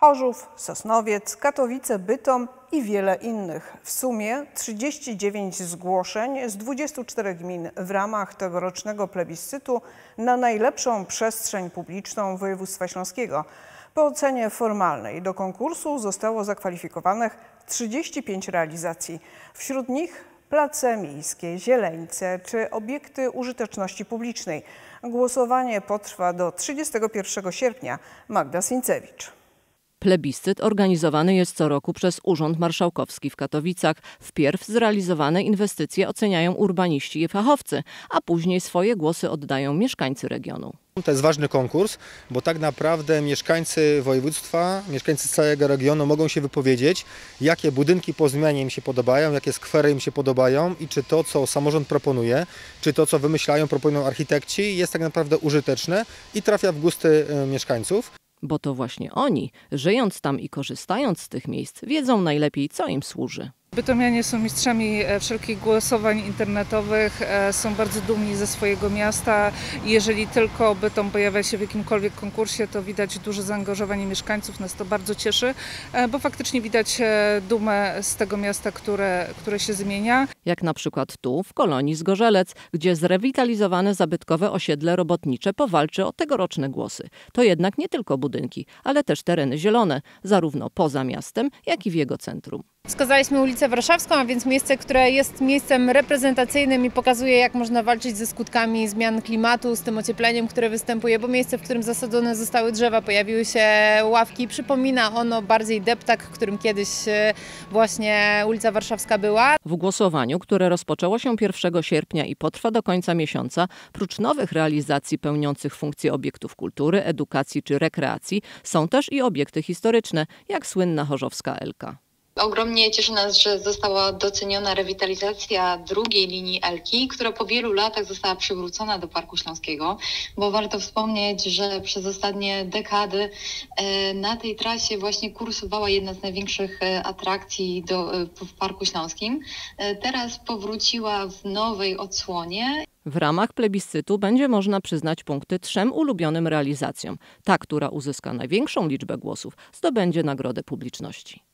Chorzów, Sosnowiec, Katowice, Bytom i wiele innych. W sumie 39 zgłoszeń z 24 gmin w ramach tegorocznego plebiscytu na najlepszą przestrzeń publiczną województwa śląskiego. Po ocenie formalnej do konkursu zostało zakwalifikowanych 35 realizacji. Wśród nich place miejskie, zieleńce czy obiekty użyteczności publicznej. Głosowanie potrwa do 31 sierpnia. Magda Sincewicz. Plebiscyt organizowany jest co roku przez Urząd Marszałkowski w Katowicach. Wpierw zrealizowane inwestycje oceniają urbaniści i fachowcy, a później swoje głosy oddają mieszkańcy regionu. To jest ważny konkurs, bo tak naprawdę mieszkańcy województwa, mieszkańcy całego regionu mogą się wypowiedzieć, jakie budynki po zmianie im się podobają, jakie skwery im się podobają i czy to, co samorząd proponuje, czy to, co wymyślają, proponują architekci, jest tak naprawdę użyteczne i trafia w gusty e, mieszkańców. Bo to właśnie oni, żyjąc tam i korzystając z tych miejsc, wiedzą najlepiej, co im służy. Bytomianie są mistrzami e, wszelkich głosowań internetowych, e, są bardzo dumni ze swojego miasta jeżeli tylko Bytom pojawia się w jakimkolwiek konkursie, to widać duże zaangażowanie mieszkańców, nas to bardzo cieszy, e, bo faktycznie widać dumę z tego miasta, które, które się zmienia. Jak na przykład tu, w kolonii Zgorzelec, gdzie zrewitalizowane zabytkowe osiedle robotnicze powalczy o tegoroczne głosy. To jednak nie tylko budynki, ale też tereny zielone, zarówno poza miastem, jak i w jego centrum. Wskazaliśmy ulicę Warszawską, a więc miejsce, które jest miejscem reprezentacyjnym i pokazuje, jak można walczyć ze skutkami zmian klimatu, z tym ociepleniem, które występuje, bo miejsce, w którym zasadzone zostały drzewa, pojawiły się ławki. Przypomina ono bardziej deptak, którym kiedyś e, właśnie ulica Warszawska była. W głosowaniu, które rozpoczęło się 1 sierpnia i potrwa do końca miesiąca, prócz nowych realizacji pełniących funkcje obiektów kultury, edukacji czy rekreacji, są też i obiekty historyczne, jak słynna Chorzowska Elka. Ogromnie cieszy nas, że została doceniona rewitalizacja drugiej linii Elki, która po wielu latach została przywrócona do Parku Śląskiego, bo warto wspomnieć, że przez ostatnie dekady e, na tej trasie właśnie kursowała jedna z największych e, atrakcji do, e, w Parku Śląskim. Teraz powróciła w nowej odsłonie. W ramach plebiscytu będzie można przyznać punkty trzem ulubionym realizacjom. Ta, która uzyska największą liczbę głosów, zdobędzie nagrodę publiczności.